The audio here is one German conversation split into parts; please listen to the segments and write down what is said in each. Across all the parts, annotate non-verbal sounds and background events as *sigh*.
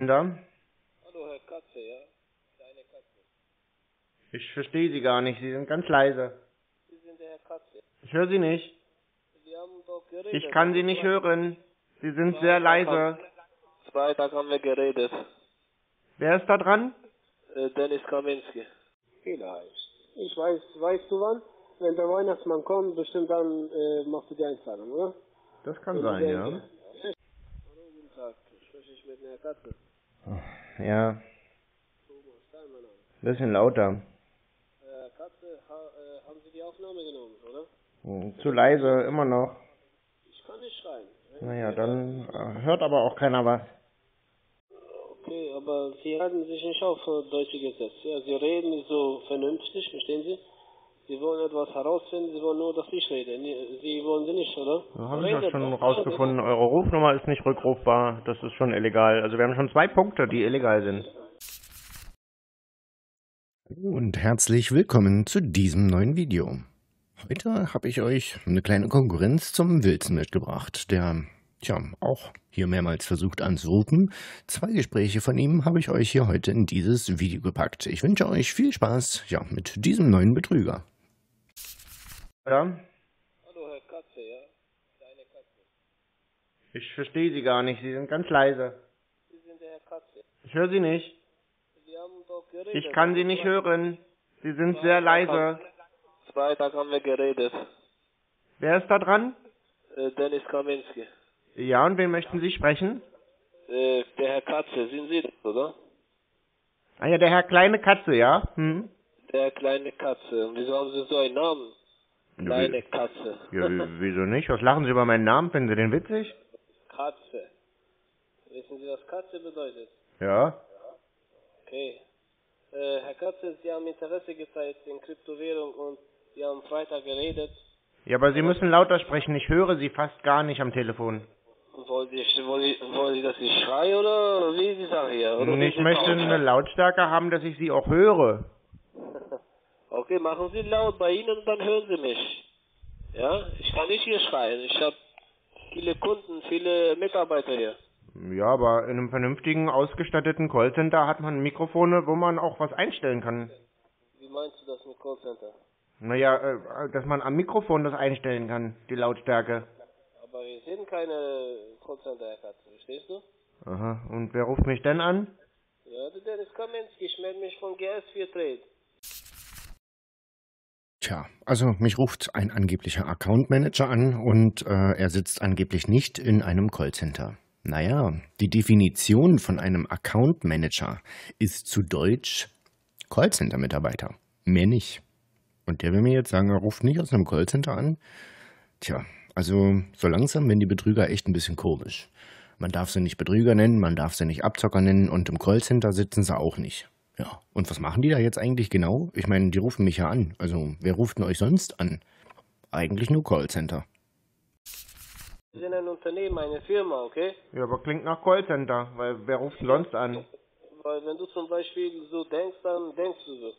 Da? Hallo, Herr Katze, ja? Kleine Katze. Ich verstehe Sie gar nicht. Sie sind ganz leise. Sie sind der Herr Katze. Ich höre Sie nicht. Sie haben doch geredet. Ich kann Sie nicht hören. Sie sind sehr leise. Freitag haben wir geredet. Wer ist da dran? Äh, Dennis Kaminski. Vielleicht. Ich weiß, weißt du wann? Wenn der Weihnachtsmann kommt, bestimmt dann äh, machst du die Einzahlung, oder? Das kann sein, ja. Hallo, guten Tag. Spreche ich mit Herrn Katze? Ja, bisschen lauter. Äh, Katze, ha, haben Sie die Aufnahme genommen, oder? Zu leise, immer noch. Ich kann nicht schreien. Naja, dann äh, hört aber auch keiner was. Okay, aber Sie halten sich nicht auf äh, deutsche Gesetze. Sie reden so vernünftig, verstehen Sie? Sie wollen etwas herausfinden, Sie wollen nur, dass ich rede. Sie wollen Sie nicht, oder? Da habe ich ja schon doch. rausgefunden, eure Rufnummer ist nicht rückrufbar. Das ist schon illegal. Also wir haben schon zwei Punkte, die illegal sind. Und herzlich willkommen zu diesem neuen Video. Heute habe ich euch eine kleine Konkurrenz zum Wilson mitgebracht, der, tja, auch hier mehrmals versucht anzurufen. Zwei Gespräche von ihm habe ich euch hier heute in dieses Video gepackt. Ich wünsche euch viel Spaß, ja, mit diesem neuen Betrüger. Ja? Hallo, Herr Katze, ja? Kleine Katze. Ich verstehe Sie gar nicht. Sie sind ganz leise. Sie sind der Herr Katze. Ich höre Sie nicht. Sie haben doch geredet. Ich kann Sie nicht hören. Sie sind sehr leise. Freitag haben wir geredet. Wer ist da dran? Äh, Dennis Kaminski. Ja, und wen möchten Sie sprechen? Äh, der Herr Katze, sind Sie das, oder? Ah ja, der Herr Kleine Katze, ja? Hm? Der kleine Katze. Und wieso haben Sie so einen Namen? Kleine Katze. Ja, wieso nicht? Was lachen Sie über meinen Namen? Finden Sie den witzig? Katze. Wissen Sie, was Katze bedeutet? Ja. Okay. Äh, Herr Katze, Sie haben Interesse gezeigt in Kryptowährung und Sie haben Freitag geredet. Ja, aber Sie müssen lauter sprechen. Ich höre Sie fast gar nicht am Telefon. Wollen Sie, wollen Sie, wollen Sie dass ich schreie oder wie ist die Sache hier? Oder sind ich möchte eine Lautstärke haben, dass ich Sie auch höre. *laughs* Okay, machen Sie laut bei Ihnen und dann hören Sie mich. Ja, ich kann nicht hier schreien. Ich habe viele Kunden, viele Mitarbeiter hier. Ja, aber in einem vernünftigen, ausgestatteten Callcenter hat man Mikrofone, wo man auch was einstellen kann. Wie meinst du das mit Callcenter? Naja, äh, dass man am Mikrofon das einstellen kann, die Lautstärke. Aber wir sind keine Callcenter, Herr Katze, verstehst du? Aha, und wer ruft mich denn an? Ja, der Dennis Kaminski, ich melde mich von GS4 Trade. Tja, also mich ruft ein angeblicher Account Manager an und äh, er sitzt angeblich nicht in einem Callcenter. Naja, die Definition von einem Account Manager ist zu Deutsch Callcenter-Mitarbeiter. Mehr nicht. Und der will mir jetzt sagen, er ruft nicht aus einem Callcenter an. Tja, also so langsam werden die Betrüger echt ein bisschen komisch. Man darf sie nicht Betrüger nennen, man darf sie nicht Abzocker nennen und im Callcenter sitzen sie auch nicht. Ja, und was machen die da jetzt eigentlich genau? Ich meine, die rufen mich ja an. Also, wer ruft denn euch sonst an? Eigentlich nur Callcenter. Wir sind ein Unternehmen, eine Firma, okay? Ja, aber klingt nach Callcenter, weil wer ruft denn sonst an? Weil wenn du zum Beispiel so denkst, dann denkst du so.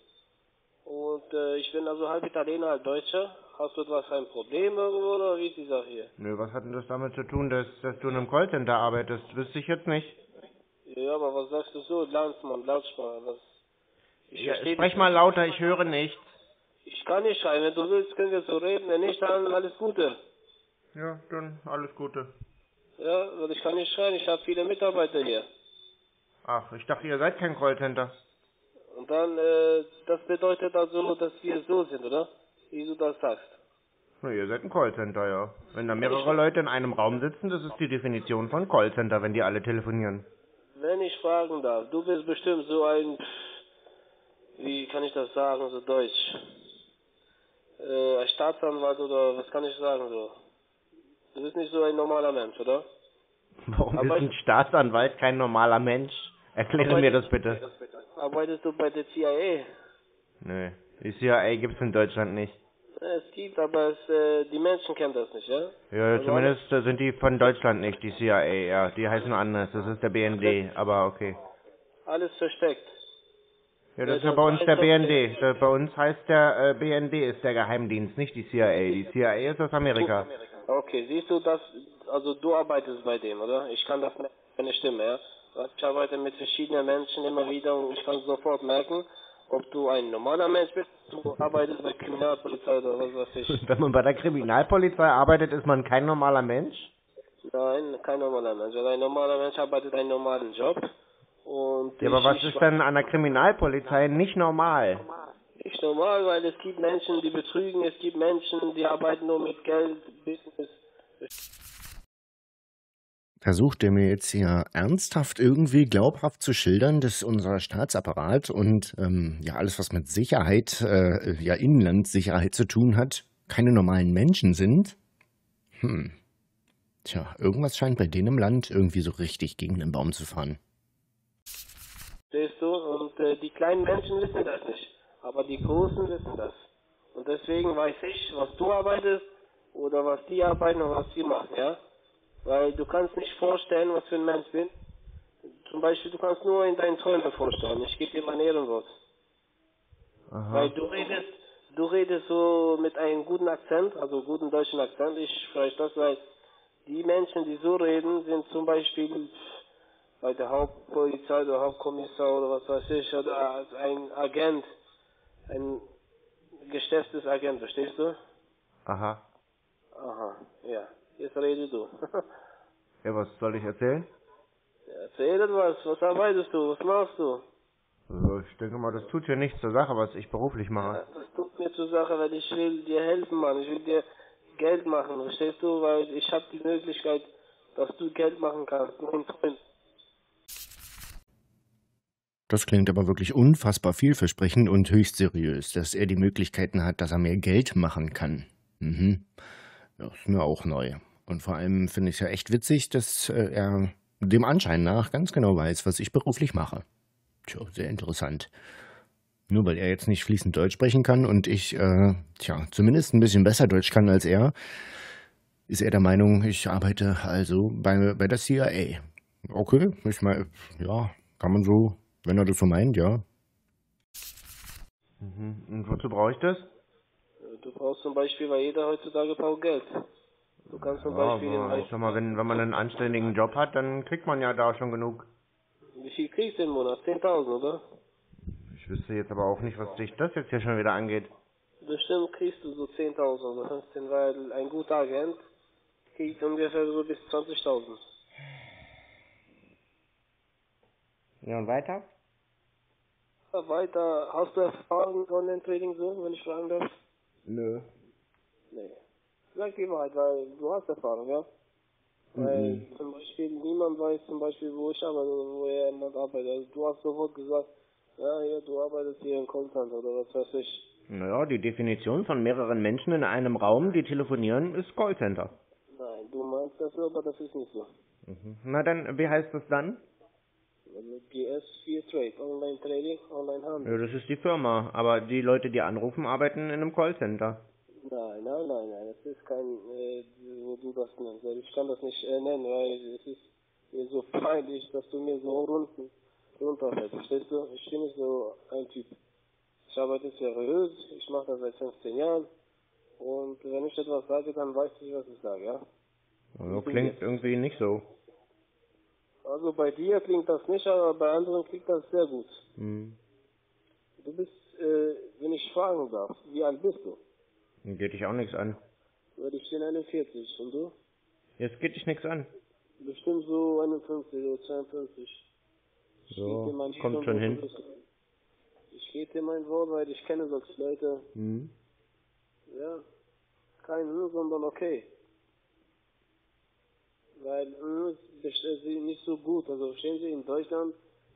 Und äh, ich bin also halb Italiener, halb Deutscher. Hast du etwas ein Problem irgendwo oder wie ist die Sache hier? Nö, was hat denn das damit zu tun, dass, dass du in einem Callcenter arbeitest? Wüsste ich jetzt nicht. Ja, aber was sagst du so? Landsmann, Lautsprache, was? Ich Ja, sprech mal lauter, ich höre nichts. Ich kann nicht schreien. Wenn du willst, können wir so reden. Wenn nicht, dann alles Gute. Ja, dann alles Gute. Ja, weil ich kann nicht schreien. Ich habe viele Mitarbeiter hier. Ach, ich dachte, ihr seid kein Callcenter. Und dann, äh, das bedeutet also, dass wir so sind, oder? Wie du das sagst. Na, ihr seid ein Callcenter, ja. Wenn da mehrere Leute in einem Raum sitzen, das ist die Definition von Callcenter, wenn die alle telefonieren. Wenn ich fragen darf, du bist bestimmt so ein, wie kann ich das sagen, so deutsch, äh, ein Staatsanwalt oder was kann ich sagen so? Du bist nicht so ein normaler Mensch, oder? Warum Aber ist ein Staatsanwalt kein normaler Mensch? Erkläre mir das bitte. Arbeitest du bei der CIA? Nö, die CIA gibt's in Deutschland nicht. Es gibt, aber es, äh, die Menschen kennen das nicht, ja? Ja, Also zumindest äh, sind die von Deutschland nicht, die CIA, ja. Die heißen anders, das ist der BND, aber okay. Alles versteckt. Ja, das ist ja Ja, bei uns der BND. Da- Bei uns heißt der äh, BND ist der Geheimdienst, nicht die CIA. Die CIA ist aus Amerika. Okay, siehst du das, also du arbeitest bei dem, oder? Ich kann das nicht, meine Stimme, ja? Ich arbeite mit verschiedenen Menschen immer wieder und ich kann sofort merken, ob du ein normaler Mensch bist, du arbeitest bei Kriminalpolizei oder was weiß ich. *laughs* Wenn man bei der Kriminalpolizei arbeitet, ist man kein normaler Mensch? Nein, kein normaler Mensch. Also ein normaler Mensch arbeitet einen normalen Job. Und Ja, aber was ist denn an der Kriminalpolizei nicht normal? Nicht normal, weil es gibt Menschen, die betrügen, es gibt Menschen, die arbeiten nur mit Geld, Business. Versucht er mir jetzt hier ernsthaft irgendwie glaubhaft zu schildern, dass unser Staatsapparat und ähm, ja alles, was mit Sicherheit, äh, ja Inlandssicherheit zu tun hat, keine normalen Menschen sind? Hm. Tja, irgendwas scheint bei denen im Land irgendwie so richtig gegen den Baum zu fahren. Verstehst du? Und äh, die kleinen Menschen wissen das nicht. Aber die Großen wissen das. Und deswegen weiß ich, was du arbeitest oder was die arbeiten und was die machen, ja? Weil du kannst nicht vorstellen, was für ein Mensch bin. Zum Beispiel, du kannst nur in deinen Träumen vorstellen. Ich gebe dir mein Ehrenwort. Weil du redest, du redest so mit einem guten Akzent, also guten deutschen Akzent. Ich vielleicht das, weil die Menschen, die so reden, sind zum Beispiel bei der Hauptpolizei oder Hauptkommissar oder was weiß ich, oder als ein Agent, ein geschätztes Agent, verstehst du? Aha. Aha, ja. Jetzt rede du. *laughs* Ja, was soll ich erzählen? Erzähl etwas, was arbeitest du, was machst du? Also ich denke mal, das tut ja nichts zur Sache, was ich beruflich mache. Das tut mir zur Sache, weil ich will dir helfen, Mann. Ich will dir Geld machen, verstehst du? Weil ich habe die Möglichkeit, dass du Geld machen kannst. Mein Freund. Das klingt aber wirklich unfassbar vielversprechend und höchst seriös, dass er die Möglichkeiten hat, dass er mehr Geld machen kann. Mhm. Das ist mir auch neu. Und vor allem finde ich es ja echt witzig, dass äh, er dem Anschein nach ganz genau weiß, was ich beruflich mache. Tja, sehr interessant. Nur weil er jetzt nicht fließend Deutsch sprechen kann und ich, äh, tja, zumindest ein bisschen besser Deutsch kann als er, ist er der Meinung, ich arbeite also bei, bei der CIA. Okay, ich meine, ja, kann man so, wenn er das so meint, ja. Mhm. Und wozu brauche ich das? Du brauchst zum Beispiel, weil jeder heutzutage braucht Geld. Du kannst zum Ja, Beispiel aber ich sag mal, wenn, wenn man einen anständigen Job hat, dann kriegt man ja da schon genug. Wie viel kriegst du im Monat? 10.000, oder? Ich wüsste jetzt aber auch nicht, was sich das jetzt hier schon wieder angeht. Bestimmt kriegst du so 10.000 oder 15, weil ein guter Agent kriegt ungefähr so bis 20.000. Ja, und weiter? Ja, weiter, hast du Erfahrung Online-Trading so, wenn ich fragen darf? Nö. Nee. Sag die Wahrheit, weil du hast Erfahrung, ja? Weil zum Beispiel niemand weiß zum Beispiel, wo ich arbeite oder wo er jemand arbeitet. Also du hast sofort gesagt, ja, ja, du arbeitest hier in Callcenter oder was weiß ich. Naja, die Definition von mehreren Menschen in einem Raum, die telefonieren, ist Callcenter. Nein, du meinst das so, aber das ist nicht so. Mhm. Na dann, wie heißt das dann? Also GS4 Trade, Online-Trading, Online-Handel. Ja, das ist die Firma, aber die Leute, die anrufen, arbeiten in einem Callcenter. Nein, nein, nein, nein, es ist kein, äh, wo du das nennst. Also Ich kann das nicht äh, nennen, weil es ist mir so peinlich, dass du mir so runter, runterfällst. Verstehst du? Ich bin nicht so ein Typ. Ich arbeite seriös, ich mache das seit 15 Jahren. Und wenn ich etwas sage, dann weiß ich, was ich sage, ja? Also klingt irgendwie nicht so. Also bei dir klingt das nicht, aber bei anderen klingt das sehr gut. Hm. Du bist, äh, wenn ich fragen darf, wie alt bist du? Geht dich auch nichts an. Weil ich bin 41 und du? Jetzt geht dich nichts an. Bestimmt so 51 oder 52. Ich So, kommt schon hin. Ich gebe dir mein Wort, weil ich kenne solche Leute. Hm. Ja, kein Hm, sondern okay. Weil Hm ist nicht so gut. Also verstehen Sie, in Deutschland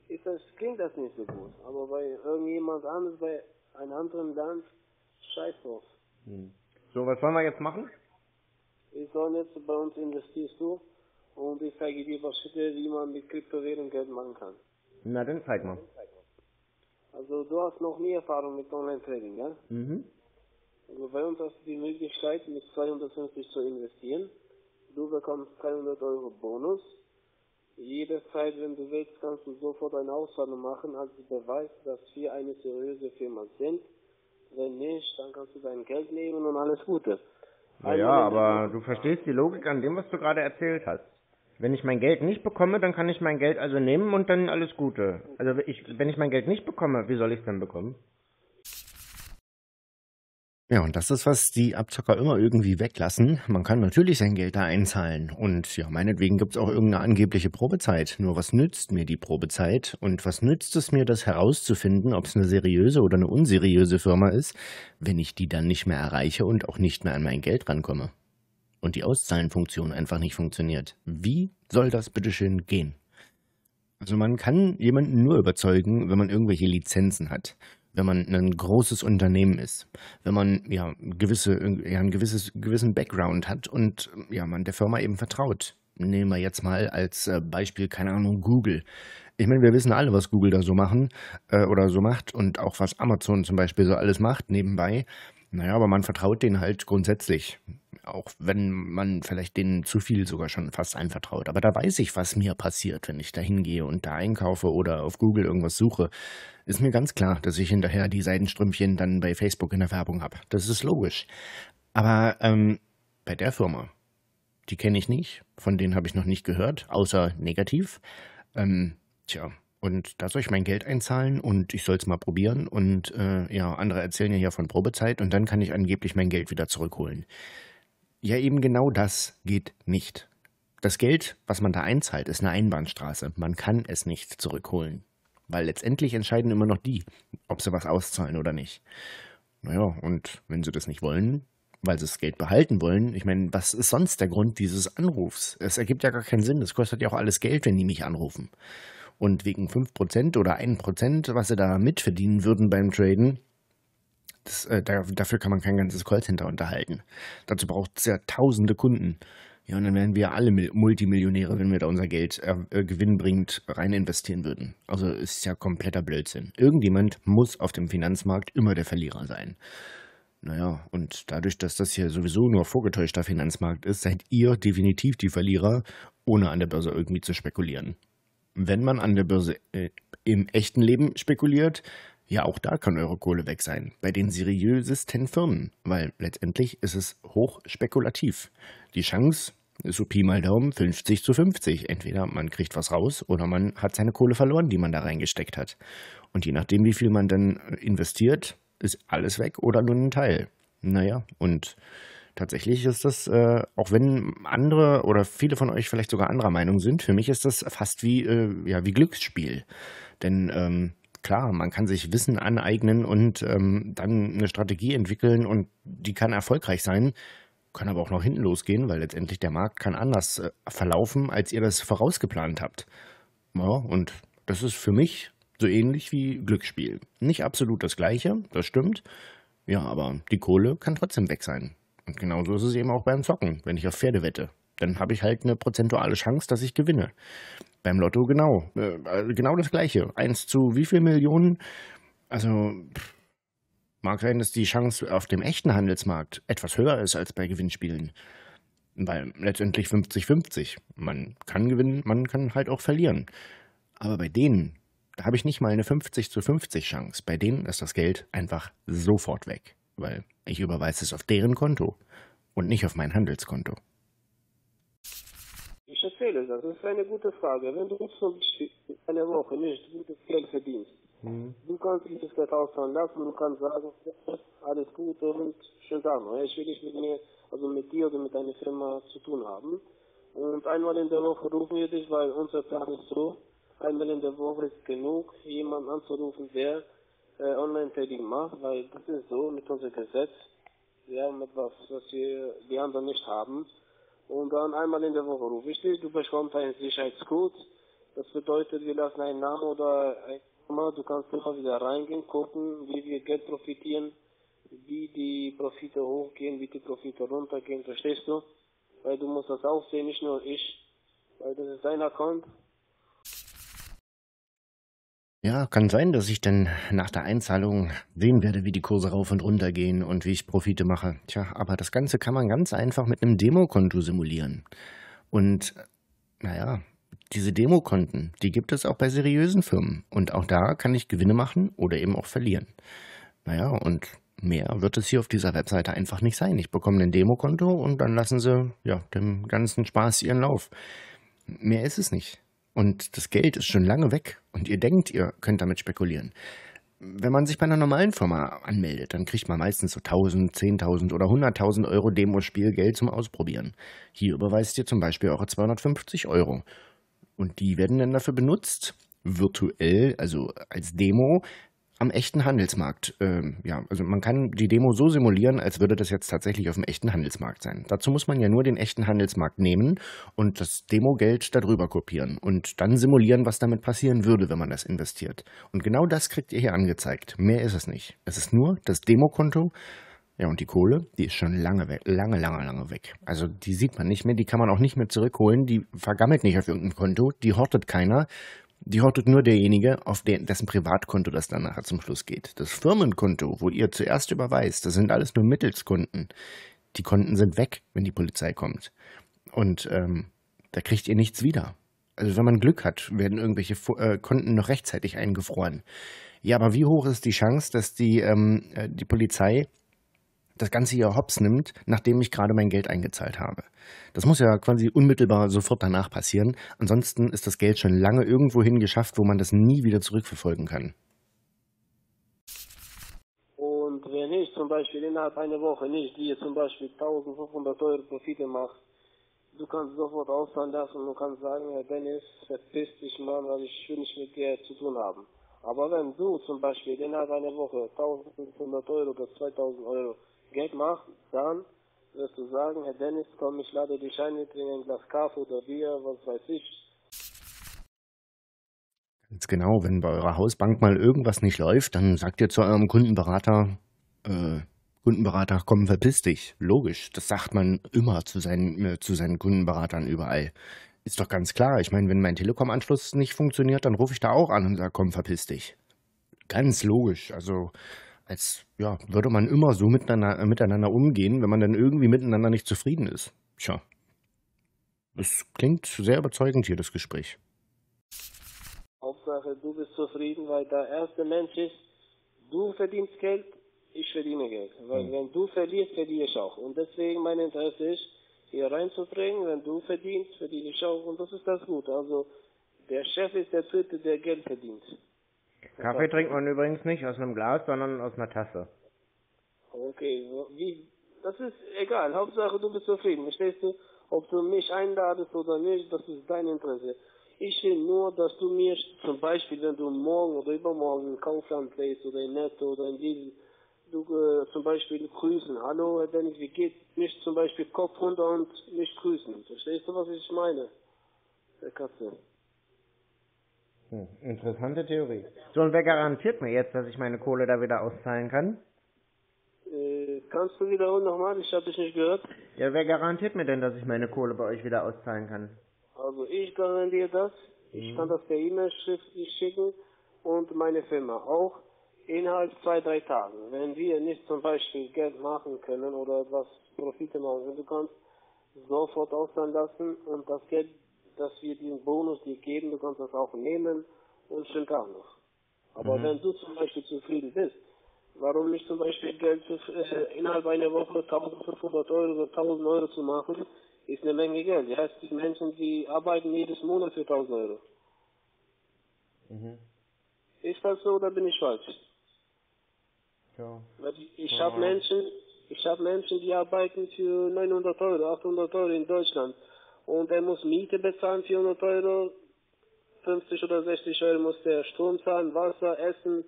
ist das, klingt das nicht so gut. Aber bei irgendjemand anderes, bei einem anderen Land, scheiß drauf. So, was wollen wir jetzt machen? Wir sollen jetzt bei uns investierst du und ich zeige dir was Schritte, wie man mit Kryptowährung Geld machen kann. Na, dann zeig mal. Also du hast noch nie Erfahrung mit Online-Trading, ja? Mhm. Also bei uns hast du die Möglichkeit, mit 250 zu investieren. Du bekommst 300 Euro Bonus. Jederzeit, wenn du willst, kannst du sofort eine Auszahlung machen als Beweis, dass wir eine seriöse Firma sind. Wenn nicht, dann kannst du dein Geld nehmen und alles Gute. Ja, Also, ja, aber du verstehst die Logik an dem, was du gerade erzählt hast. Wenn ich mein Geld nicht bekomme, dann kann ich mein Geld also nehmen und dann alles Gute. Also ich, wenn ich mein Geld nicht bekomme, wie soll ich es dann bekommen? Ja, und das ist, was die Abzocker immer irgendwie weglassen. Man kann natürlich sein Geld da einzahlen. Und ja, meinetwegen gibt es auch irgendeine angebliche Probezeit. Nur was nützt mir die Probezeit? Und was nützt es mir, das herauszufinden, ob es eine seriöse oder eine unseriöse Firma ist, wenn ich die dann nicht mehr erreiche und auch nicht mehr an mein Geld rankomme? Und die Auszahlenfunktion einfach nicht funktioniert. Wie soll das bitteschön gehen? Also man kann jemanden nur überzeugen, wenn man irgendwelche Lizenzen hat wenn man ein großes Unternehmen ist, wenn man ja gewisse, ja, ein gewisses, gewissen Background hat und ja, man der Firma eben vertraut. Nehmen wir jetzt mal als äh, Beispiel, keine Ahnung, Google. Ich meine, wir wissen alle, was Google da so machen äh, oder so macht und auch was Amazon zum Beispiel so alles macht nebenbei. Naja, aber man vertraut denen halt grundsätzlich. Auch wenn man vielleicht denen zu viel sogar schon fast einvertraut. Aber da weiß ich, was mir passiert, wenn ich da hingehe und da einkaufe oder auf Google irgendwas suche. Ist mir ganz klar, dass ich hinterher die Seidenstrümpfchen dann bei Facebook in der Werbung habe. Das ist logisch. Aber ähm, bei der Firma, die kenne ich nicht, von denen habe ich noch nicht gehört, außer negativ. Ähm, tja, und da soll ich mein Geld einzahlen und ich soll es mal probieren. Und äh, ja, andere erzählen ja hier von Probezeit und dann kann ich angeblich mein Geld wieder zurückholen. Ja, eben genau das geht nicht. Das Geld, was man da einzahlt, ist eine Einbahnstraße. Man kann es nicht zurückholen. Weil letztendlich entscheiden immer noch die, ob sie was auszahlen oder nicht. Naja, und wenn sie das nicht wollen, weil sie das Geld behalten wollen, ich meine, was ist sonst der Grund dieses Anrufs? Es ergibt ja gar keinen Sinn. Es kostet ja auch alles Geld, wenn die mich anrufen. Und wegen 5% oder 1%, was sie da mitverdienen würden beim Traden, das, äh, dafür kann man kein ganzes Callcenter unterhalten. Dazu braucht es ja tausende Kunden. Ja, und dann wären wir alle Multimillionäre, wenn wir da unser Geld äh, äh, gewinnbringend rein investieren würden. Also ist ja kompletter Blödsinn. Irgendjemand muss auf dem Finanzmarkt immer der Verlierer sein. Naja, und dadurch, dass das hier sowieso nur vorgetäuschter Finanzmarkt ist, seid ihr definitiv die Verlierer, ohne an der Börse irgendwie zu spekulieren wenn man an der Börse äh, im echten Leben spekuliert, ja, auch da kann eure Kohle weg sein. Bei den seriösesten Firmen. Weil letztendlich ist es hoch spekulativ. Die Chance ist so Pi mal Daumen 50 zu 50. Entweder man kriegt was raus oder man hat seine Kohle verloren, die man da reingesteckt hat. Und je nachdem, wie viel man dann investiert, ist alles weg oder nur ein Teil. Naja, und Tatsächlich ist das, äh, auch wenn andere oder viele von euch vielleicht sogar anderer Meinung sind, für mich ist das fast wie, äh, ja, wie Glücksspiel. Denn ähm, klar, man kann sich Wissen aneignen und ähm, dann eine Strategie entwickeln und die kann erfolgreich sein, kann aber auch noch hinten losgehen, weil letztendlich der Markt kann anders äh, verlaufen, als ihr das vorausgeplant habt. Ja, und das ist für mich so ähnlich wie Glücksspiel. Nicht absolut das gleiche, das stimmt. Ja, aber die Kohle kann trotzdem weg sein. Und genauso ist es eben auch beim Zocken, wenn ich auf Pferde wette. Dann habe ich halt eine prozentuale Chance, dass ich gewinne. Beim Lotto genau. Äh, also genau das gleiche. Eins zu wie viel Millionen? Also mag sein, dass die Chance auf dem echten Handelsmarkt etwas höher ist als bei Gewinnspielen. Weil letztendlich 50-50. Man kann gewinnen, man kann halt auch verlieren. Aber bei denen, da habe ich nicht mal eine 50 zu 50 Chance. Bei denen ist das Geld einfach sofort weg weil ich überweise es auf deren Konto und nicht auf mein Handelskonto. Ich erzähle das, das ist eine gute Frage. Wenn du zum eine Woche nicht gutes Geld verdienst, mhm. du kannst dieses Geld auszahlen lassen, du kannst sagen, alles Gute und schön sagen, ich will nicht mit mir, also mit dir oder mit deiner Firma zu tun haben. Und einmal in der Woche rufen wir dich, weil unser Plan ist so, einmal in der Woche ist genug, jemanden anzurufen, der äh, Online-Trading macht, weil das ist so mit unserem Gesetz. Wir haben etwas, was wir die anderen nicht haben. Und dann einmal in der Woche rufe ich dich, du bekommst einen Sicherheitscode. Das bedeutet, wir lassen einen Namen oder ein Nummer, du kannst immer wieder reingehen, gucken, wie wir Geld profitieren, wie die Profite hochgehen, wie die Profite runtergehen, verstehst du? Weil du musst das auch sehen, nicht nur ich, weil das ist dein Account ja, kann sein, dass ich dann nach der Einzahlung sehen werde, wie die Kurse rauf und runter gehen und wie ich Profite mache. Tja, aber das Ganze kann man ganz einfach mit einem Demokonto simulieren. Und naja, diese Demokonten, die gibt es auch bei seriösen Firmen. Und auch da kann ich Gewinne machen oder eben auch verlieren. Naja, und mehr wird es hier auf dieser Webseite einfach nicht sein. Ich bekomme ein Demokonto und dann lassen sie ja dem ganzen Spaß ihren Lauf. Mehr ist es nicht. Und das Geld ist schon lange weg und ihr denkt, ihr könnt damit spekulieren. Wenn man sich bei einer normalen Firma anmeldet, dann kriegt man meistens so 1000, 10.000 oder 100.000 Euro Demospielgeld zum Ausprobieren. Hier überweist ihr zum Beispiel eure 250 Euro. Und die werden dann dafür benutzt, virtuell, also als Demo, am echten Handelsmarkt. Ähm, ja, also man kann die Demo so simulieren, als würde das jetzt tatsächlich auf dem echten Handelsmarkt sein. Dazu muss man ja nur den echten Handelsmarkt nehmen und das Demogeld darüber kopieren und dann simulieren, was damit passieren würde, wenn man das investiert. Und genau das kriegt ihr hier angezeigt. Mehr ist es nicht. Es ist nur das Demokonto. Ja, und die Kohle, die ist schon lange weg, lange, lange, lange weg. Also die sieht man nicht mehr, die kann man auch nicht mehr zurückholen, die vergammelt nicht auf irgendeinem Konto, die hortet keiner. Die hortet nur derjenige, auf dessen Privatkonto das dann nachher zum Schluss geht. Das Firmenkonto, wo ihr zuerst überweist, das sind alles nur Mittelskunden. Die Konten sind weg, wenn die Polizei kommt. Und ähm, da kriegt ihr nichts wieder. Also wenn man Glück hat, werden irgendwelche äh, Konten noch rechtzeitig eingefroren. Ja, aber wie hoch ist die Chance, dass die, ähm, äh, die Polizei das Ganze hier hops nimmt, nachdem ich gerade mein Geld eingezahlt habe. Das muss ja quasi unmittelbar sofort danach passieren. Ansonsten ist das Geld schon lange irgendwo hingeschafft, wo man das nie wieder zurückverfolgen kann. Und wenn ich zum Beispiel innerhalb einer Woche nicht dir zum Beispiel 1500 Euro Profite mache, du kannst sofort auszahlen lassen und du kannst sagen, Herr Dennis, verpiss dich mal, weil ich will nicht mit dir zu tun haben. Aber wenn du zum Beispiel innerhalb einer Woche 1500 Euro oder 2000 Euro Geld macht, dann wirst du sagen, Herr Dennis, komm, ich lade dich ein, trinken ein Glas Kaffee oder Bier, was weiß ich. Ganz genau, wenn bei eurer Hausbank mal irgendwas nicht läuft, dann sagt ihr zu eurem Kundenberater, äh, Kundenberater, komm, verpiss dich. Logisch, das sagt man immer zu seinen, äh, zu seinen Kundenberatern überall. Ist doch ganz klar. Ich meine, wenn mein Telekom-Anschluss nicht funktioniert, dann rufe ich da auch an und sage, komm, verpiss dich. Ganz logisch. Also als ja, würde man immer so miteinander, äh, miteinander umgehen, wenn man dann irgendwie miteinander nicht zufrieden ist. Tja. Es klingt sehr überzeugend hier, das Gespräch. Hauptsache, du bist zufrieden, weil der erste Mensch ist, du verdienst Geld, ich verdiene Geld. Weil mhm. wenn du verlierst, verdiene ich auch. Und deswegen mein Interesse ist, hier reinzubringen, wenn du verdienst, verdiene ich auch. Und das ist das Gute. Also, der Chef ist der Vierte, der Geld verdient. Kaffee trinkt man übrigens nicht aus einem Glas, sondern aus einer Tasse. Okay, wie, das ist egal. Hauptsache du bist zufrieden. Verstehst du? Ob du mich einladest oder nicht, das ist dein Interesse. Ich will nur, dass du mir zum Beispiel, wenn du morgen oder übermorgen in Kaufland bist oder in Netto oder in diesem, du äh, zum Beispiel grüßen. Hallo, Herr Dennis, wie geht's? Nicht zum Beispiel Kopf runter und nicht grüßen. Verstehst du, was ich meine? Der Katze. Hm, interessante Theorie. So, und wer garantiert mir jetzt, dass ich meine Kohle da wieder auszahlen kann? Äh, kannst du wiederholen nochmal? Ich habe dich nicht gehört. Ja, wer garantiert mir denn, dass ich meine Kohle bei euch wieder auszahlen kann? Also ich garantiere das. Ich hm. kann das per E-Mail schriftlich schicken und meine Firma auch innerhalb zwei, drei Tagen. Wenn wir nicht zum Beispiel Geld machen können oder etwas Profite machen, du kannst sofort auszahlen lassen und das Geld dass wir diesen Bonus dir geben, du kannst das auch nehmen und schönen Tag noch. Aber mhm. wenn du zum Beispiel zufrieden bist, warum nicht zum Beispiel Geld für, äh, innerhalb einer Woche 1500 Euro oder 1000 Euro zu machen, ist eine Menge Geld. Das heißt, die Menschen, die arbeiten jedes Monat für 1000 Euro. Mhm. Ist das so oder bin ich falsch? Ja. Ich, habe Menschen, ich habe Menschen, die arbeiten für 900 Euro, 800 Euro in Deutschland und er muss Miete bezahlen, 400 Euro, 50 oder 60 Euro muss der Strom zahlen, Wasser, Essen.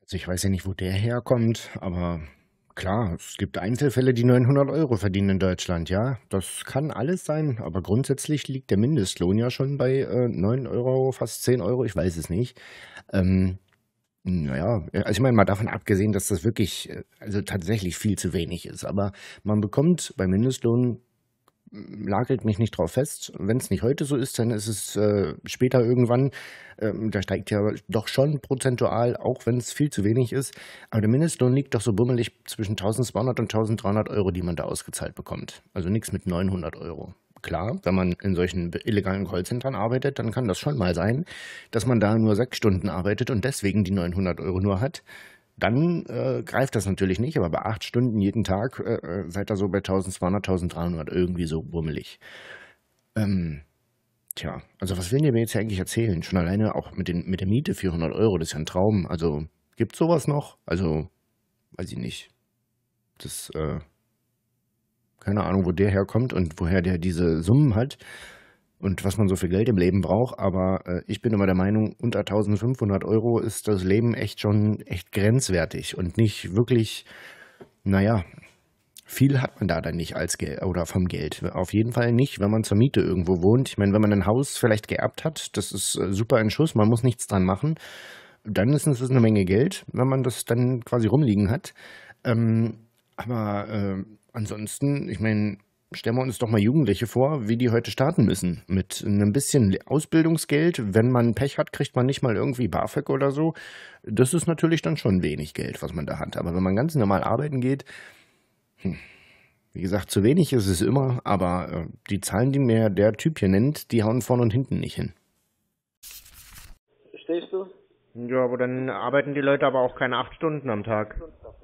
Also ich weiß ja nicht, wo der herkommt, aber klar, es gibt Einzelfälle, die 900 Euro verdienen in Deutschland, ja. Das kann alles sein, aber grundsätzlich liegt der Mindestlohn ja schon bei äh, 9 Euro, fast 10 Euro, ich weiß es nicht. Ähm, naja, also ich meine mal davon abgesehen, dass das wirklich, äh, also tatsächlich viel zu wenig ist. Aber man bekommt bei Mindestlohn, lagelt mich nicht drauf fest. Wenn es nicht heute so ist, dann ist es äh, später irgendwann, äh, da steigt ja doch schon prozentual, auch wenn es viel zu wenig ist. Aber der Mindestlohn liegt doch so bummelig zwischen 1200 und 1300 Euro, die man da ausgezahlt bekommt. Also nichts mit 900 Euro klar, wenn man in solchen illegalen Callcentern arbeitet, dann kann das schon mal sein, dass man da nur sechs Stunden arbeitet und deswegen die 900 Euro nur hat. dann äh, greift das natürlich nicht, aber bei acht Stunden jeden Tag äh, äh seid ihr so bei 1200, 1300, irgendwie so bummelig. Ähm, tja, also was will ihr mir jetzt eigentlich erzählen? Schon alleine auch mit, den, mit der Miete 400 Euro, das ist ja ein Traum. Also gibt sowas noch? Also, weiß ich nicht. Das, äh, keine Ahnung, wo der herkommt und woher der diese Summen hat und was man so viel Geld im Leben braucht. Aber äh, ich bin immer der Meinung, unter 1500 Euro ist das Leben echt schon echt grenzwertig und nicht wirklich, naja, viel hat man da dann nicht als Geld oder vom Geld. Auf jeden Fall nicht, wenn man zur Miete irgendwo wohnt. Ich meine, wenn man ein Haus vielleicht geerbt hat, das ist äh, super in Schuss, man muss nichts dran machen. Dann ist es eine Menge Geld, wenn man das dann quasi rumliegen hat. Ähm, aber äh, ansonsten, ich meine, stellen wir uns doch mal Jugendliche vor, wie die heute starten müssen. Mit einem bisschen Ausbildungsgeld. Wenn man Pech hat, kriegt man nicht mal irgendwie BAföG oder so. Das ist natürlich dann schon wenig Geld, was man da hat. Aber wenn man ganz normal arbeiten geht, hm, wie gesagt, zu wenig ist es immer, aber äh, die Zahlen, die mir der Typ hier nennt, die hauen vorne und hinten nicht hin. Verstehst du? Ja, aber dann arbeiten die Leute aber auch keine acht Stunden am Tag. Ich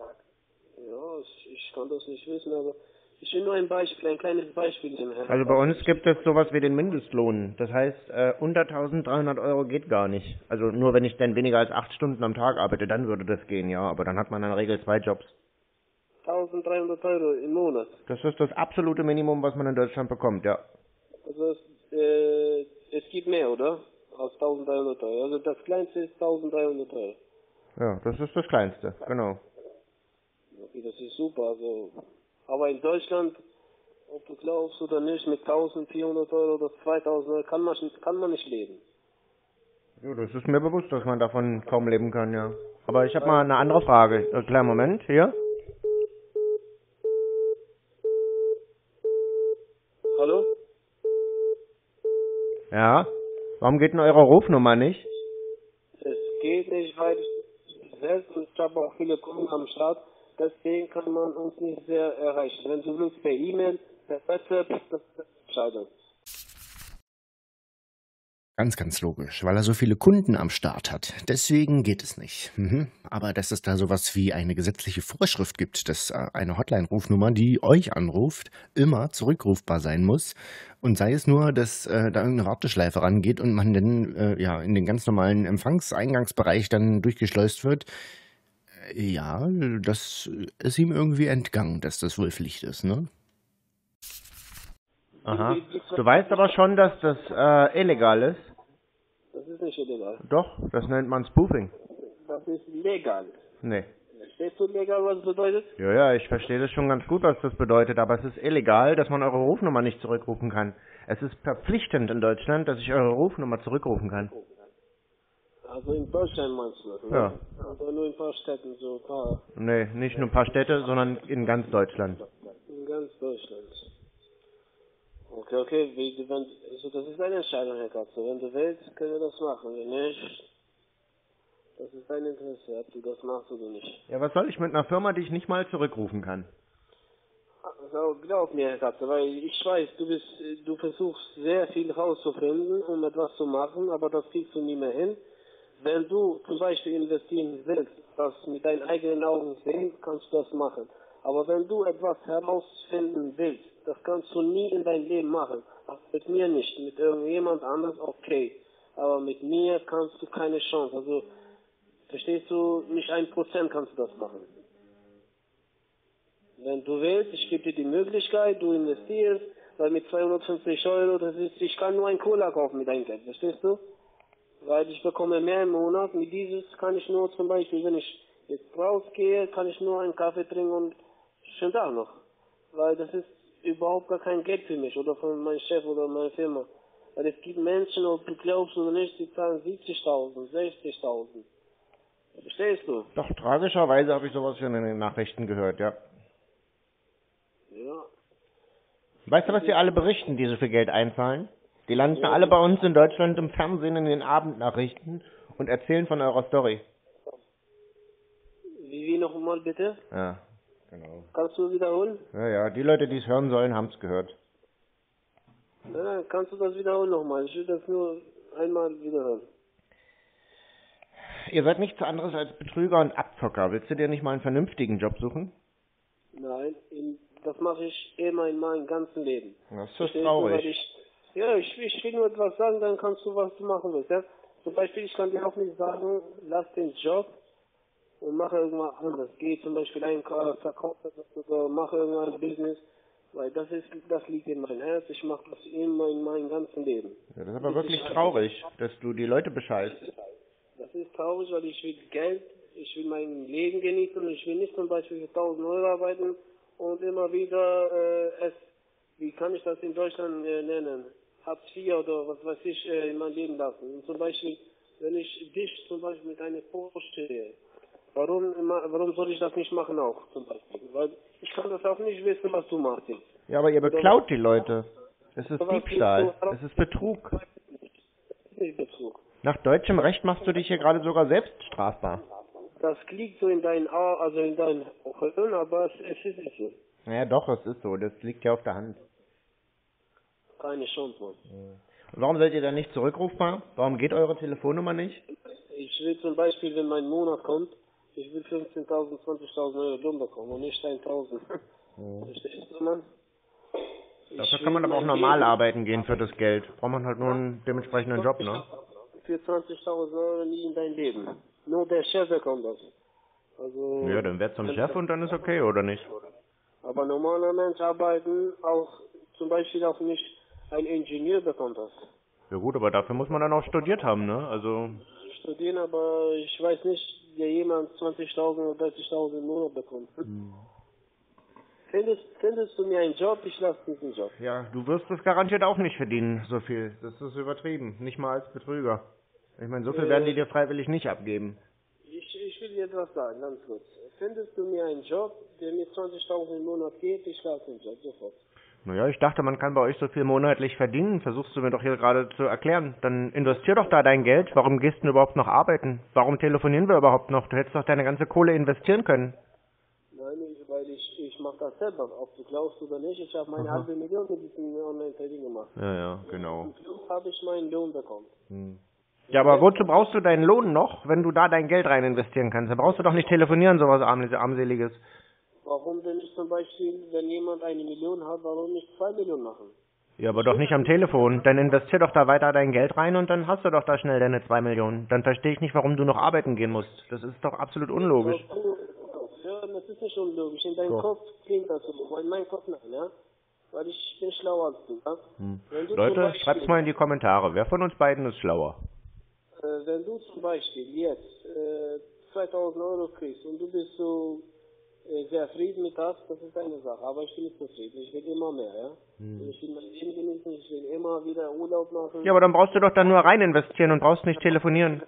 kann das nicht wissen, aber ich will nur ein Beispiel, ein kleines Beispiel nehmen. Also bei uns gibt es sowas wie den Mindestlohn. Das heißt, äh, unter 1300 Euro geht gar nicht. Also nur wenn ich dann weniger als acht Stunden am Tag arbeite, dann würde das gehen, ja. Aber dann hat man in der Regel zwei Jobs. 1300 Euro im Monat. Das ist das absolute Minimum, was man in Deutschland bekommt, ja. Also es, äh, es gibt mehr, oder? Als 1300 Euro. Also das kleinste ist 1300 Euro. Ja, das ist das kleinste, genau. Das ist super. Also aber in Deutschland, ob du glaubst oder nicht, mit 1400 Euro oder 2000 Euro kann man, kann man nicht leben. Ja, das ist mir bewusst, dass man davon kaum leben kann, ja. Aber ich habe mal eine andere Frage. Äh, kleinen Moment, hier. Hallo? Ja? Warum geht denn eure Rufnummer nicht? Es geht nicht, weil ich selbst und ich habe auch viele Kunden am Start deswegen kann man uns nicht sehr erreichen. Wenn du willst per E-Mail, per WhatsApp, das ist Entscheidung. Ganz, ganz logisch, weil er so viele Kunden am Start hat. Deswegen geht es nicht. Mhm. Aber dass es da sowas wie eine gesetzliche Vorschrift gibt, dass äh, eine Hotline-Rufnummer, die euch anruft, immer zurückrufbar sein muss. Und sei es nur, dass äh, da irgendeine Warteschleife rangeht und man dann äh, ja in den ganz normalen Empfangseingangsbereich dann durchgeschleust wird, ja, das ist ihm irgendwie entgangen, dass das wohl Pflicht ist, ne? Aha. Du weißt aber schon, dass das äh, illegal ist. Das ist nicht illegal. Doch, das nennt man Spoofing. Das ist legal. Nee. Verstehst du legal, was das bedeutet? Ja, ja, ich verstehe das schon ganz gut, was das bedeutet, aber es ist illegal, dass man eure Rufnummer nicht zurückrufen kann. Es ist verpflichtend in Deutschland, dass ich eure Rufnummer zurückrufen kann. Also in Deutschland meinst du das, ne? Ja. Also nur in ein paar Städten, so ein paar. Nee, nicht nur ein paar Städte, sondern in ganz Deutschland. In ganz Deutschland. Okay, okay, wie, wenn, also das ist deine Entscheidung, Herr Katze. Wenn du willst, können wir das machen. Wenn nicht, das ist dein Interesse, ob du das machst oder nicht. Ja, was soll ich mit einer Firma, die ich nicht mal zurückrufen kann? Also, glaub mir, Herr Katze, weil ich weiß, du bist, du versuchst sehr viel rauszufinden, um etwas zu machen, aber das kriegst du nie mehr hin. Wenn du zum Beispiel investieren willst, das mit deinen eigenen Augen sehen, kannst du das machen. Aber wenn du etwas herausfinden willst, das kannst du nie in dein Leben machen. Das mit mir nicht, mit irgendjemand anders okay. Aber mit mir kannst du keine Chance. Also, verstehst du, nicht ein Prozent kannst du das machen. Wenn du willst, ich gebe dir die Möglichkeit, du investierst, weil mit 250 Euro, das ist, ich kann nur ein Cola kaufen mit deinem Geld, verstehst du? Weil ich bekomme mehr im Monat. Mit dieses kann ich nur zum Beispiel, wenn ich jetzt rausgehe, kann ich nur einen Kaffee trinken und schönen Tag noch. Weil das ist überhaupt gar kein Geld für mich oder von meinem Chef oder meiner Firma. Weil es gibt Menschen, ob du glaubst oder nicht, die zahlen 70.000, 60.000. Verstehst du? Doch, tragischerweise habe ich sowas in den Nachrichten gehört, ja. Ja. Weißt du, was die alle berichten, die so viel Geld einzahlen? Die landen alle bei uns in Deutschland im Fernsehen in den Abendnachrichten und erzählen von eurer Story. Wie, wie nochmal bitte? Ja, genau. Kannst du wiederholen? Ja, ja, die Leute, die es hören sollen, haben es gehört. Ja, kannst du das wiederholen nochmal? Ich will das nur einmal wiederholen. ihr seid nichts anderes als Betrüger und Abzocker. Willst du dir nicht mal einen vernünftigen Job suchen? Nein, in, das mache ich immer in meinem ganzen Leben. Das ist so traurig. Ich, ja, ich, ich will nur etwas sagen, dann kannst du, was du machen willst. Ja? Zum Beispiel, ich kann dir auch nicht sagen, lass den Job und mache irgendwas anderes. Geh zum Beispiel einkaufen, verkaufe das oder mache irgendein Business, weil das ist, das liegt in meinem Herz. Ich mache das immer in meinem ganzen Leben. Ja, das ist aber wirklich traurig, dass du die Leute bescheißt. Das ist traurig, weil ich will Geld, ich will mein Leben genießen und ich will nicht zum Beispiel für 1000 Euro arbeiten und immer wieder äh, es, wie kann ich das in Deutschland äh, nennen, Hartz IV oder was weiß ich, äh, in mein Leben lassen. Und zum Beispiel, wenn ich dich zum Beispiel mit einer vorstelle, warum, warum soll ich das nicht machen auch zum Beispiel? Weil ich kann das auch nicht wissen, was du machst. Ja, aber ihr beklaut die Leute. Es ist Diebstahl. Es ist Betrug. Betrug. Nach deutschem Recht machst du dich hier gerade sogar selbst strafbar. Das liegt so in deinen Au also in deinen Augen, aber es, es ist nicht so. Naja, doch, es ist so. Das liegt ja auf der Hand. Keine Chance, Mann. Und warum seid ihr dann nicht zurückrufbar? Warum geht eure Telefonnummer nicht? Ich will zum Beispiel, wenn mein Monat kommt, ich will 15.000, 20.000 Euro Lohn bekommen und nicht 1.000. Verstehst du, Mann? Dafür kann man aber auch normal Leben arbeiten gehen für das Geld. Braucht man halt nur einen dementsprechenden Job, ne? Für 20.000 Euro nie in dein Leben. Nur der Chef bekommt das. Also, Ja, dann werd zum Chef und dann ist okay, oder nicht? aber normaler Mensch arbeiten auch, zum Beispiel auch nicht ein Ingenieur bekommt das. Ja gut, aber dafür muss man dann auch studiert haben, ne? Also, Studieren, aber ich weiß nicht, der jemand 20.000 oder 30.000 im Monat bekommt. Findest, findest du mir einen Job, ich lasse diesen Job. ja, du wirst es garantiert auch nicht verdienen, so viel. Das ist übertrieben. Nicht mal als Betrüger. Ich meine, so viel Äh. werden die dir freiwillig nicht abgeben. Ich, ich will dir etwas sagen, ganz kurz. Findest du mir einen Job, der mir 20.000 im Monat geht, ich lasse den Job sofort. Naja, ich dachte, man kann bei euch so viel monatlich verdienen. Versuchst du mir doch hier gerade zu erklären. Dann investier doch da dein Geld. Warum gehst du überhaupt noch arbeiten? Warum telefonieren wir überhaupt noch? Du hättest doch deine ganze Kohle investieren können. Nein, ich, weil ich, ich mache das selber, ob du glaubst oder nicht. Ich habe meine Aha. halbe Million mit diesem Online-Trading gemacht. Ja, ja, genau. Schluss habe ich meinen Lohn bekommen. Ja, aber wozu brauchst du deinen Lohn noch, wenn du da dein Geld rein investieren kannst? Da brauchst du doch nicht telefonieren, sowas arm- armseliges. Warum denn nicht zum Beispiel, wenn jemand eine Million hat, warum nicht zwei Millionen machen? Ja, aber doch nicht am Telefon. Dann investier doch da weiter dein Geld rein und dann hast du doch da schnell deine zwei Millionen. Dann verstehe ich nicht, warum du noch arbeiten gehen musst. Das ist doch absolut unlogisch. Ja, das ist nicht unlogisch. In deinem Doch. Kopf klingt das so. In meinem Kopf nein, ja? Weil ich bin schlauer als du, ja? Wenn du Leute, schreibt's mal in die Kommentare. Wer von uns beiden ist schlauer? Äh, wenn du zum Beispiel jetzt äh, 2000 Euro kriegst und du bist so sehr zufrieden mit das, das ist eine Sache. Aber ich bin nicht zufrieden. Ich will immer mehr, ja? Ich will mein Leben genießen, ich will immer wieder Urlaub machen. Ja, aber dann brauchst du doch dann nur rein investieren und brauchst nicht telefonieren.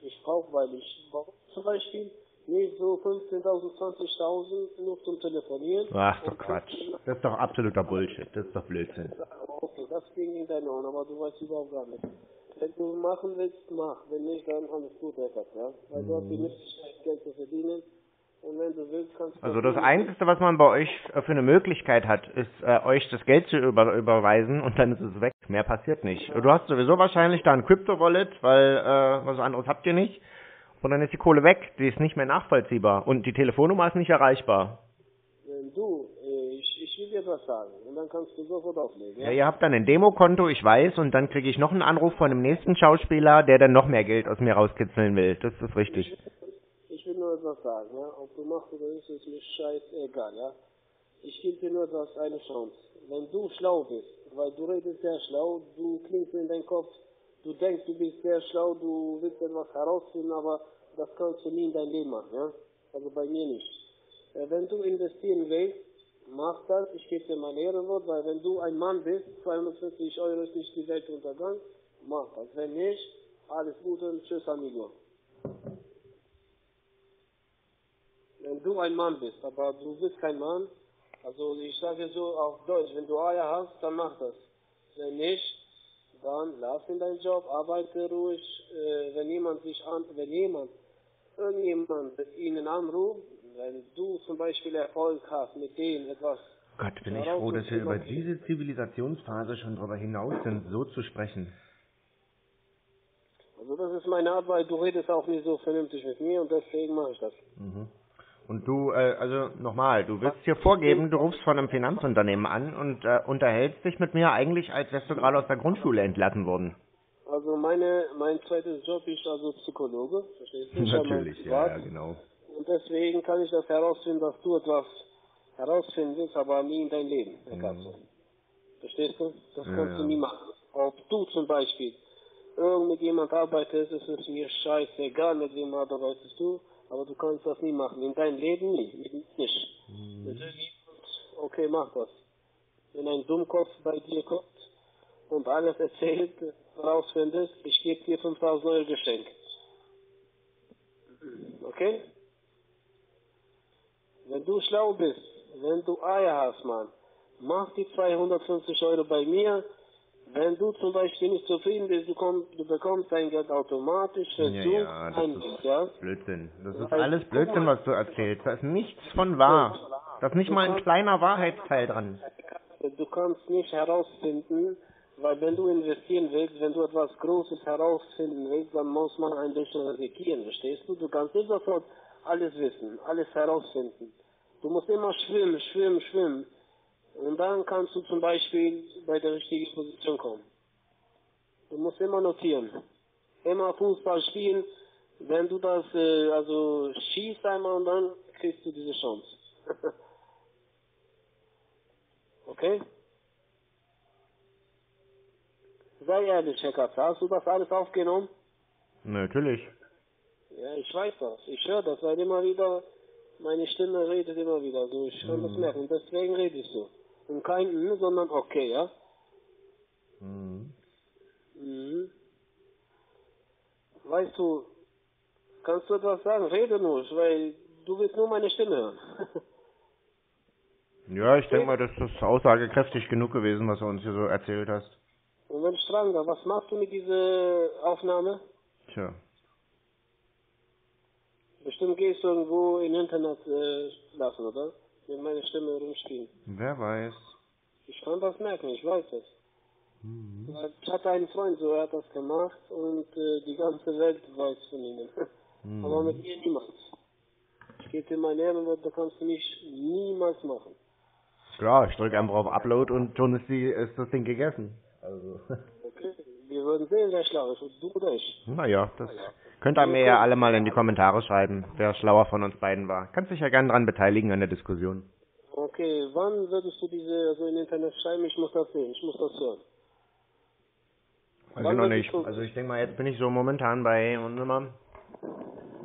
Ich brauche, weil ich brauche zum Beispiel nicht so 15.000, 20.000 nur zum Telefonieren. Ach, doch Quatsch. Das ist doch absoluter Bullshit. Das ist doch Blödsinn. Okay, das ging in deine Ohren, aber du weißt überhaupt gar nicht. Wenn du machen willst, mach. Wenn nicht, dann alles gut, Eckert, ja? Weil du hast die Möglichkeit, Geld zu verdienen. Und wenn du willst, kannst du... Also das Einzige, was man bei euch äh, für eine Möglichkeit hat, ist, äh, euch das Geld zu über überweisen und dann ist es weg. Mehr passiert nicht. Du hast sowieso wahrscheinlich da ein Crypto-Wallet, weil äh, was anderes habt ihr nicht. Und dann ist die Kohle weg. Die ist nicht mehr nachvollziehbar. Und die Telefonnummer ist nicht erreichbar. Du, äh, ich, ich will dir was sagen. Und dann kannst du sofort auflegen, Ja, ja? ihr habt dann ein Demokonto, ich weiß, und dann kriege ich noch einen Anruf von dem nächsten Schauspieler, der dann noch mehr Geld aus mir rauskitzeln will. Das ist richtig. Ich nur etwas sagen, ja? Ob du machst oder nicht, ist mir scheißegal, ja? Ich gebe dir nur etwas, eine Chance. Wenn du schlau bist, weil du redest sehr schlau, du klingst in deinem Kopf, du denkst, du bist sehr schlau, du willst etwas herausfinden, aber das kannst du nie in dein Leben machen, ja? Also bei mir nicht. Äh, wenn du investieren willst, mach das, ich gebe dir mein Ehrenwort, weil wenn du ein Mann bist, 250 Euro ist nicht die Weltuntergang, mach das. Wenn nicht, alles Gute und tschüss, Amigo. Wenn du ein Mann bist, aber du bist kein Mann, also ich sage so auf Deutsch, wenn du Eier hast, dann mach das. Wenn nicht, dann lass in deinen Job, arbeite ruhig. Äh, wenn jemand sich an, wenn jemand, irgendjemand ihnen anruft, wenn du zum Beispiel Erfolg hast mit denen etwas, Gott, bin ich froh, dass wir über diese Zivilisationsphase schon drüber hinaus sind, so zu sprechen. Also das ist meine Arbeit, du redest auch nicht so vernünftig mit mir und deswegen mache ich das. Mhm. Und du, äh, also nochmal, du willst hier vorgeben, du rufst von einem Finanzunternehmen an und äh, unterhältst dich mit mir eigentlich, als wärst du gerade aus der Grundschule entlassen worden. Also meine, mein zweites Job ist also Psychologe, verstehst du? Natürlich, ja, ja, genau. Und deswegen kann ich das herausfinden, dass du etwas herausfinden willst, aber nie in dein Leben, Herr Katze. Verstehst du? Das Ja, kannst ja. du nie machen. Ob du zum Beispiel irgend mit jemand arbeitest, ist es mir scheißegal, mit wem arbeitest du, aber du kannst das nie machen. In deinem Leben nie. Nicht. Mhm. Okay, mach das. Wenn ein Dummkopf bei dir kommt und alles erzählt, rausfindest, ich gebe dir 5000 Euro Geschenk. Okay? Wenn du schlau bist, wenn du Eier hast, Mann, mach die 250 Euro bei mir. Wenn du zum Beispiel nicht zufrieden bist, du, komm, du bekommst dein Geld automatisch, wenn Ja, ja, das ein ist- ja? Blödsinn. Das ist alles Blödsinn, was du erzählst. Da ist nichts von wahr. Da ist nicht mal ein kleiner Wahrheitsteil dran. Du kannst nicht herausfinden, weil wenn du investieren willst, wenn du etwas Großes herausfinden willst, dann muss man ein bisschen riskieren, verstehst du? Du kannst nicht sofort alles wissen, alles herausfinden. Du musst immer schwimmen, schwimmen, schwimmen. Und dann kannst du zum Beispiel bei der richtigen Position kommen. Du musst immer notieren. Immer Fußball spielen. Wenn du das äh, also schießt einmal und dann kriegst du diese Chance. *laughs* okay? Sei ehrlich, Herr Katze, hast du das alles aufgenommen? Natürlich. Ja, ich weiß das. Ich höre das, weil immer wieder meine Stimme redet immer wieder. So, ich kann das merken. Und deswegen rede ich so. Und kein N, sondern okay, ja? Mhm. Mhm. Weißt du, kannst du etwas sagen? Rede nur, weil du willst nur meine Stimme hören. *laughs* Ja, ich denke mal, das ist aussagekräftig genug gewesen, was du uns hier so erzählt hast. Und wenn ich fragen darf, was machst du mit dieser Aufnahme? Tja. Bestimmt gehst du irgendwo im Internet äh, lassen, oder? Mit meiner Stimme rumspielen. Wer weiß. Ich kann das merken, ich weiß es. Weil Ich hatte einen Freund, so er hat das gemacht und äh, die ganze Welt weiß von ihnen. Aber mit ihr niemals. Ich gebe dir mein Ehrenwort, da kannst du mich niemals machen. Klar, ich drücke einfach auf Upload und schon ist, die, ist das Ding gegessen. Also. Okay? Wir würden sehen, wer schlau ist, du oder ich. Naja, das könnt ihr mir ja alle mal in die Kommentare schreiben, wer schlauer von uns beiden war. Kannst dich ja gerne dran beteiligen an der Diskussion. Okay, wann würdest du diese, also im Internet schreiben, ich muss das sehen, ich muss das hören. Weiß ich Wann noch nicht. Also ich denke mal, jetzt bin ich so momentan bei, mal,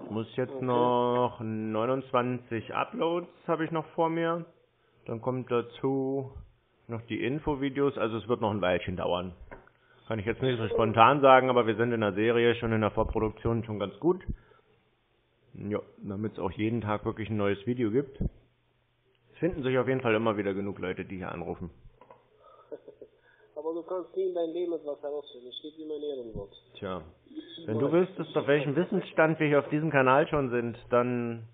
ich muss jetzt noch 29 Uploads habe ich noch vor mir. Dann kommt dazu noch die Infovideos, also es wird noch ein Weilchen dauern. Kann ich jetzt nicht so spontan sagen, aber wir sind in der Serie schon in der Vorproduktion schon ganz gut. Ja, damit es auch jeden Tag wirklich ein neues Video gibt. Es finden sich auf jeden Fall immer wieder genug Leute, die hier anrufen. *laughs* Aber du kannst nie in dein Leben etwas herausfinden. Ich gebe dir mein Ehrenwort. Tja, wenn du wüsstest, auf welchem Wissensstand wir hier auf diesem Kanal schon sind, dann,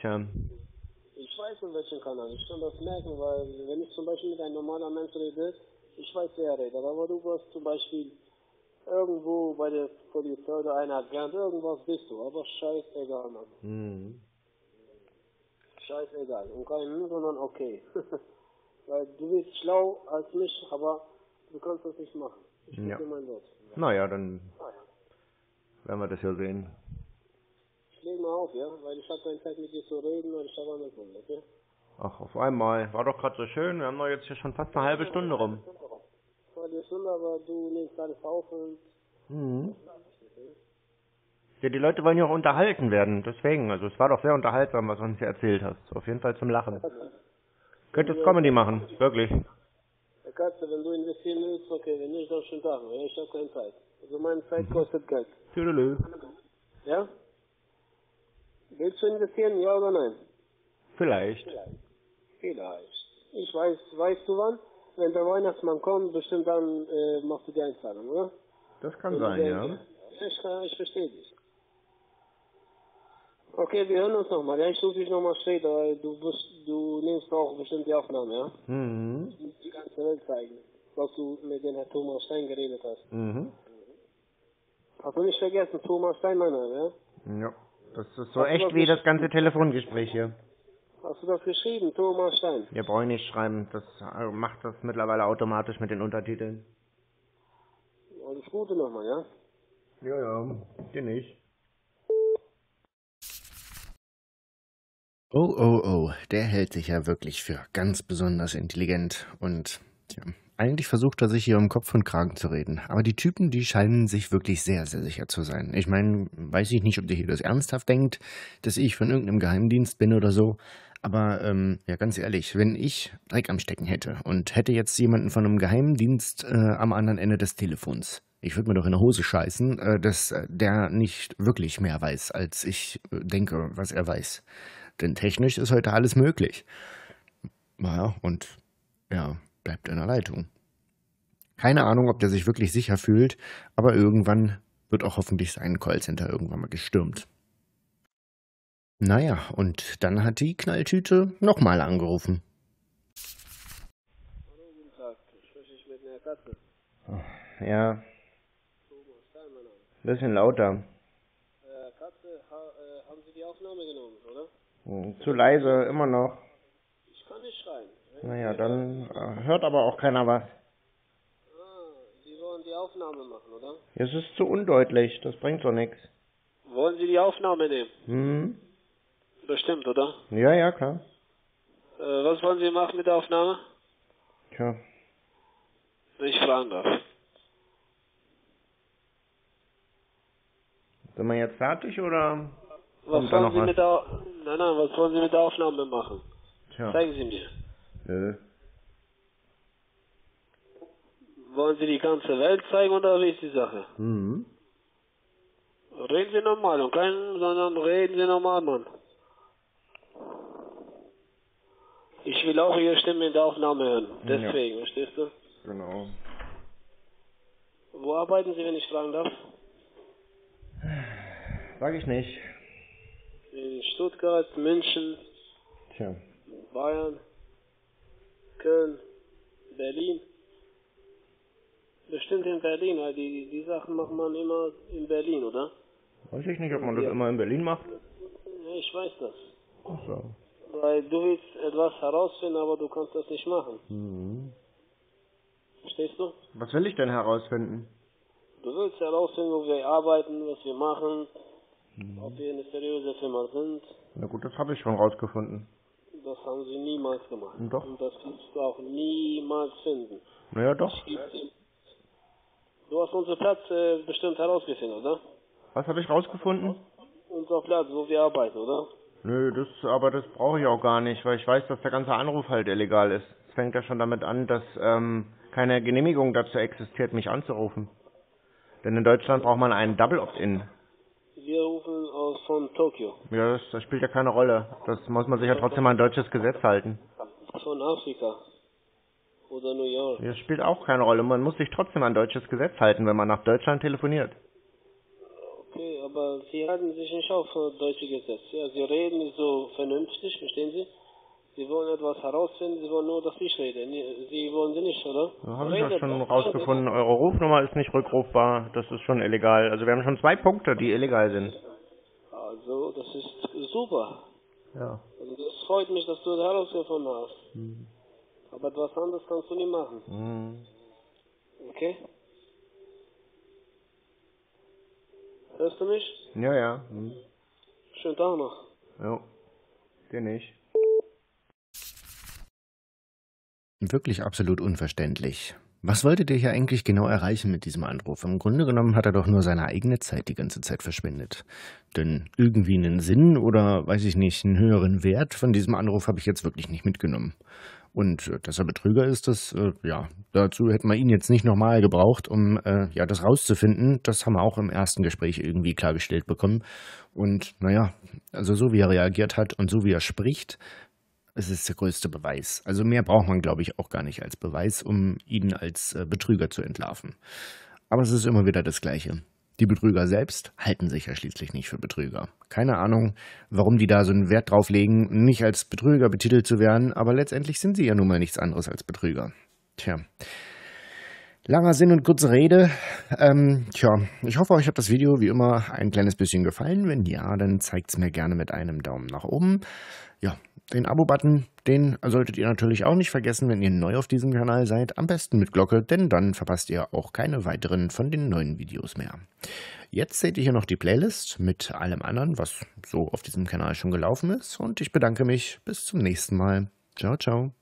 tja, Ich weiß in welchem Kanal. Ich kann das merken, weil wenn ich zum Beispiel mit einem normalen Mensch rede, ich weiß, wer er redet. Aber du wirst zum Beispiel irgendwo bei der Polizei oder einer Agent, irgendwas bist du. Aber scheißegal, Mann. hm. Scheißegal. Und kein sondern okay. *laughs* weil du bist schlau als mich, aber du kannst das nicht machen. Ich Ja. mein Wort. naja, dann werden wir das ja sehen. Ich lege mal auf, ja? Weil ich habe keine Zeit mit dir zu reden und ich habe andere Gründe, okay? Ach, auf einmal, war doch gerade so schön, wir haben doch jetzt hier schon fast eine halbe Stunde rum. Dir Stunde, aber du nimmst alles auf und Mhm. Ja, die Leute wollen ja auch unterhalten werden, deswegen, also es war doch sehr unterhaltsam, was du uns hier erzählt hast. Auf jeden Fall zum Lachen. Könntest Comedy machen, wirklich. Herr Katze, wenn du investieren willst, okay, wenn nicht, dann schon Tag. Ja, ich habe keine Zeit. Also meine Zeit kostet Geld. Tüdelü. Ja? Willst du investieren, ja oder nein? Vielleicht. Vielleicht. Ich weiß, weißt du wann? Wenn der Weihnachtsmann kommt, bestimmt dann äh, machst du die Einzahlung, oder? Das kann sein, ja. Ich, ich verstehe dich. Okay, wir hören uns nochmal. Ja, ich rufe dich nochmal später, weil du, du nimmst auch bestimmt die Aufnahme, ja? Mhm. Die ganze Welt zeigen, was du mit dem Herrn Thomas Stein geredet hast. Mhm. Hast du nicht vergessen, Thomas Steinmeier, ja? Ja. Das ist so echt wie das ganze Telefongespräch hier. Hast du das geschrieben, Thomas Stein? Ihr braucht nicht schreiben, das äh, macht das mittlerweile automatisch mit den Untertiteln. Alles Gute nochmal, ja? Ja, ja, dir nicht. Oh, oh, oh, der hält sich ja wirklich für ganz besonders intelligent und tja, eigentlich versucht er sich hier um Kopf und Kragen zu reden. Aber die Typen, die scheinen sich wirklich sehr, sehr sicher zu sein. Ich meine, weiß ich nicht, ob der hier das ernsthaft denkt, dass ich von irgendeinem Geheimdienst bin oder so. Aber ähm, ja, ganz ehrlich, wenn ich Dreck am Stecken hätte und hätte jetzt jemanden von einem Geheimdienst äh, am anderen Ende des Telefons, ich würde mir doch in der Hose scheißen, äh, dass der nicht wirklich mehr weiß, als ich äh, denke, was er weiß. Denn technisch ist heute alles möglich. Naja, und ja, bleibt in der Leitung. Keine Ahnung, ob der sich wirklich sicher fühlt, aber irgendwann wird auch hoffentlich sein Callcenter irgendwann mal gestürmt. Naja, und dann hat die Knalltüte nochmal angerufen. Hallo, guten Tag. Spreche ich mit der Katze? Ja, Thomas mein Name. bisschen lauter. Äh, Katze, ha, äh, haben Sie die Aufnahme genommen, oder? Hm, Zu leise, immer noch. Ich kann nicht schreien. Naja, dann äh, hört aber auch keiner was. Ah, Sie wollen die Aufnahme machen, oder? Es ist zu undeutlich, das bringt doch nichts. Wollen Sie die Aufnahme nehmen? Hm? Bestimmt, oder? Ja, ja, klar. Äh, was wollen Sie machen mit der Aufnahme? Tja, Wenn ich fragen darf. sind wir jetzt fertig oder Was wollen Sie was? mit der Nein, nein, was wollen Sie mit der Aufnahme machen? Tja, Zeigen Sie mir. nö. Wollen Sie die ganze Welt zeigen oder wie ist die Sache? Hm? Reden Sie normal und kein, sondern reden Sie normal, Mann. Ich will auch Ihre Stimme in der Aufnahme hören. Ja. Deswegen, verstehst du? Genau. Wo arbeiten Sie, wenn ich fragen darf? Sag ich nicht. In Stuttgart, München, Tja, Bayern, Köln, Berlin. Bestimmt in Berlin, weil die, die Sachen macht man immer in Berlin, oder? weiß ich nicht, ob man das Ja. immer in Berlin macht. Ja, ich weiß das. Ach so. Weil du willst etwas herausfinden, aber du kannst das nicht machen. Hm. Verstehst du? Was will ich denn herausfinden? Du willst herausfinden, wo wir arbeiten, was wir machen, ob wir eine seriöse Firma sind. Na gut, das habe ich schon rausgefunden. Das haben sie niemals gemacht. Doch. Und das wirst du auch niemals finden. Naja, doch. Du hast unseren Platz äh, bestimmt herausgefunden, oder? Was habe ich rausgefunden? Unser Platz, wo wir arbeiten, oder? Nö, das, aber das brauche ich auch gar nicht, weil ich weiß, dass der ganze Anruf halt illegal ist. Es fängt ja schon damit an, dass ähm, keine Genehmigung dazu existiert, mich anzurufen. Denn in Deutschland braucht man einen Double Opt-in. Wir rufen aus von Tokio, Ja, das, das spielt ja keine Rolle. Das muss man sich ja trotzdem an deutsches Gesetz halten. von Afrika oder New York. Das spielt auch keine Rolle. Man muss sich trotzdem an deutsches Gesetz halten, wenn man nach Deutschland telefoniert. Aber sie halten sich nicht auf äh, deutsche Gesetze. Ja, sie reden nicht so vernünftig, verstehen Sie? Sie wollen etwas herausfinden, sie wollen nur, dass ich rede. Sie wollen sie nicht, oder? Da habe ich ja schon doch. rausgefunden, eure Rufnummer ist nicht rückrufbar. Das ist schon illegal. Also wir haben schon zwei Punkte, die illegal sind. Also, das ist super. Ja. Also, das freut mich, dass du das herausgefunden hast. Aber etwas anderes kannst du nie machen. Hm. Okay? Hörst du mich? Ja, ja. Hm. Schönen Tag noch. Jo. Dir nicht. Wirklich absolut unverständlich. Was wollte der hier eigentlich genau erreichen mit diesem Anruf? Im Grunde genommen hat er doch nur seine eigene Zeit die ganze Zeit verschwendet. Denn irgendwie einen Sinn oder, weiß ich nicht, einen höheren Wert von diesem Anruf habe ich jetzt wirklich nicht mitgenommen. Und äh, dass er Betrüger ist, das, äh, ja, dazu hätten wir ihn jetzt nicht nochmal gebraucht, um äh, ja das rauszufinden. Das haben wir auch im ersten Gespräch irgendwie klargestellt bekommen. Und naja, also so wie er reagiert hat und so wie er spricht, es ist der größte Beweis. Also mehr braucht man, glaube ich, auch gar nicht als Beweis, um ihn als äh, Betrüger zu entlarven. Aber es ist immer wieder das Gleiche. Die Betrüger selbst halten sich ja schließlich nicht für Betrüger. Keine Ahnung, warum die da so einen Wert drauf legen, nicht als Betrüger betitelt zu werden, aber letztendlich sind sie ja nun mal nichts anderes als Betrüger. Tja. Langer Sinn und kurze Rede. Ähm, tja, ich hoffe, euch hat das Video wie immer ein kleines bisschen gefallen. Wenn ja, dann zeigt es mir gerne mit einem Daumen nach oben. Ja, den Abo-Button, den solltet ihr natürlich auch nicht vergessen, wenn ihr neu auf diesem Kanal seid. Am besten mit Glocke, denn dann verpasst ihr auch keine weiteren von den neuen Videos mehr. Jetzt seht ihr hier noch die Playlist mit allem anderen, was so auf diesem Kanal schon gelaufen ist. Und ich bedanke mich. Bis zum nächsten Mal. Ciao, ciao.